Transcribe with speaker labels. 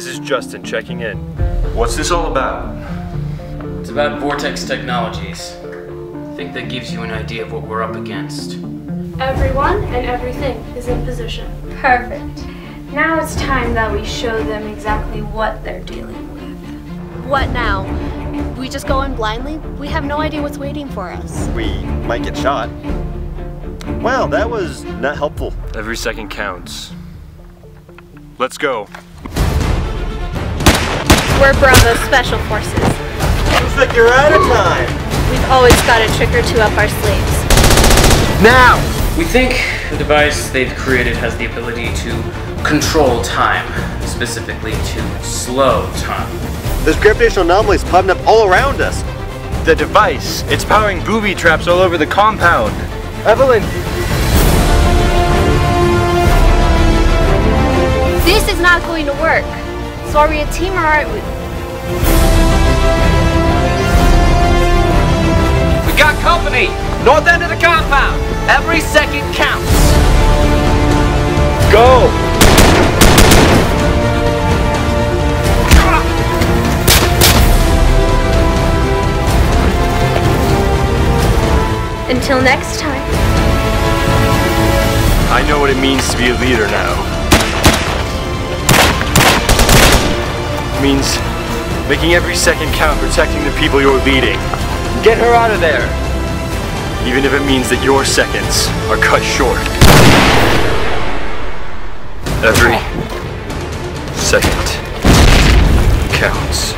Speaker 1: This is Justin checking in.
Speaker 2: What's this all about?
Speaker 3: It's about Vortex Technologies. I think that gives you an idea of what we're up against.
Speaker 4: Everyone and everything is in position.
Speaker 5: Perfect. Now it's time that we show them exactly what they're dealing with.
Speaker 6: What now? We just go in blindly? We have no idea what's waiting for us.
Speaker 7: We might get shot. Wow, that was not helpful.
Speaker 1: Every second counts. Let's go.
Speaker 5: We're Bravo Special Forces.
Speaker 7: Looks like you're out of time.
Speaker 5: We've always got a trick or two up our sleeves.
Speaker 3: Now! We think the device they've created has the ability to control time, specifically to slow time.
Speaker 7: There's gravitational anomalies popping up all around us.
Speaker 1: The device, it's powering booby traps all over the compound.
Speaker 7: Evelyn,
Speaker 5: This is not going to work. So are we a team or are we?
Speaker 8: We got! North end of the compound! Every second counts!
Speaker 1: Go!
Speaker 5: Until next time.
Speaker 1: I know what it means to be a leader now. It means making every second count protecting the people you're leading.
Speaker 8: Get her out of there!
Speaker 1: Even if it means that your seconds are cut short. Every second counts.